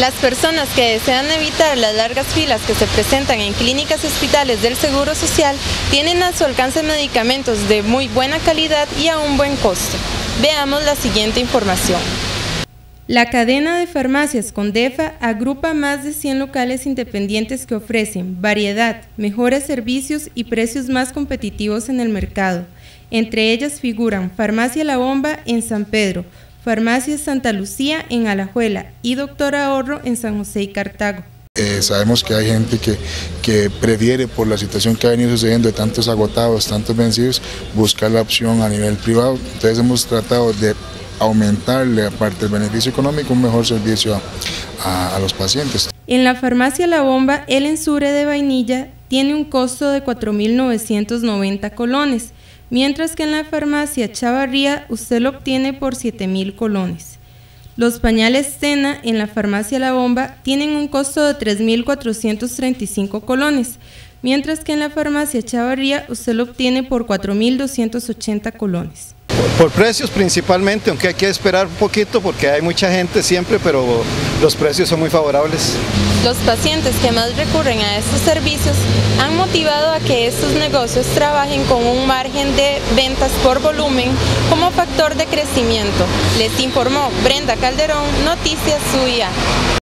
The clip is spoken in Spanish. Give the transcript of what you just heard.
Las personas que desean evitar las largas filas que se presentan en clínicas y hospitales del Seguro Social tienen a su alcance medicamentos de muy buena calidad y a un buen costo. Veamos la siguiente información. La cadena de farmacias Condefa agrupa más de 100 locales independientes que ofrecen variedad, mejores servicios y precios más competitivos en el mercado. Entre ellas figuran Farmacia La Bomba en San Pedro, Farmacia Santa Lucía en Alajuela y Doctor Ahorro en San José y Cartago. Eh, sabemos que hay gente que, que prefiere por la situación que ha venido sucediendo de tantos agotados, tantos vencidos, buscar la opción a nivel privado. Entonces hemos tratado de aumentarle, aparte del beneficio económico, un mejor servicio a, a los pacientes. En la farmacia La Bomba, el ensure de vainilla tiene un costo de 4.990 colones, mientras que en la farmacia Chavarría usted lo obtiene por 7.000 colones. Los pañales Cena en la farmacia La Bomba tienen un costo de 3.435 colones, mientras que en la farmacia Chavarría usted lo obtiene por 4.280 colones. Por precios principalmente, aunque hay que esperar un poquito porque hay mucha gente siempre, pero los precios son muy favorables. Los pacientes que más recurren a estos servicios han motivado a que estos negocios trabajen con un margen de ventas por volumen como factor de crecimiento. Les informó Brenda Calderón, Noticias Suya.